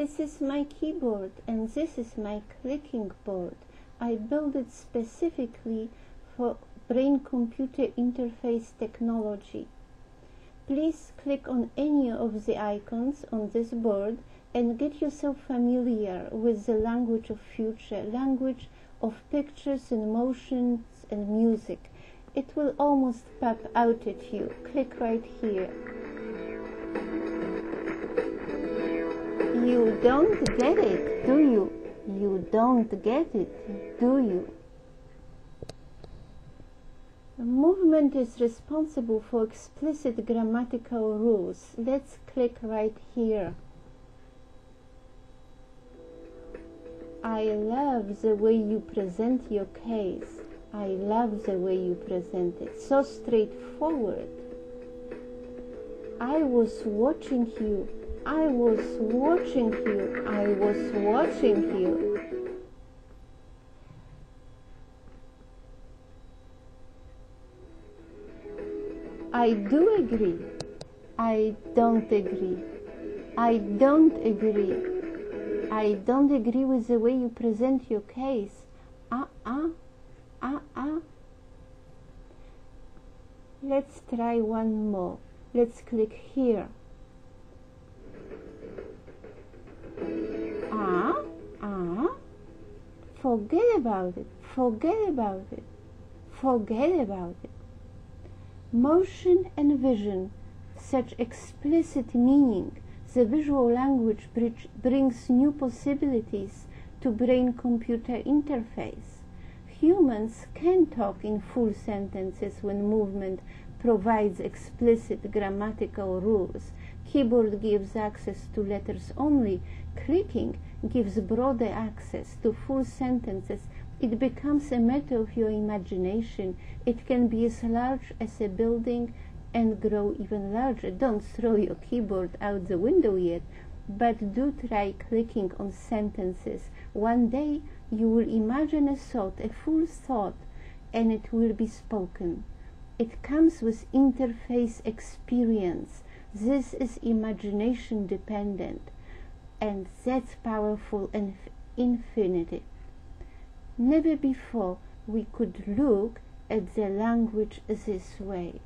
This is my keyboard and this is my clicking board. I built it specifically for brain computer interface technology. Please click on any of the icons on this board and get yourself familiar with the language of future, language of pictures and motions and music. It will almost pop out at you. Click right here. You don't get it, do you? You don't get it, do you? Movement is responsible for explicit grammatical rules. Let's click right here. I love the way you present your case. I love the way you present it. So straightforward. I was watching you. I was watching you. I was watching you. I do agree. I don't agree. I don't agree. I don't agree with the way you present your case. Ah, uh, ah, uh, ah, uh. Let's try one more. Let's click here. Forget about it. Forget about it. Forget about it. Motion and vision, such explicit meaning, the visual language brings new possibilities to brain computer interface. Humans can talk in full sentences when movement provides explicit grammatical rules. Keyboard gives access to letters only. Clicking gives broader access to full sentences it becomes a matter of your imagination. It can be as large as a building and grow even larger. Don't throw your keyboard out the window yet, but do try clicking on sentences. One day you will imagine a thought, a full thought, and it will be spoken. It comes with interface experience. This is imagination dependent, and that's powerful and infinite. Never before we could look at the language this way.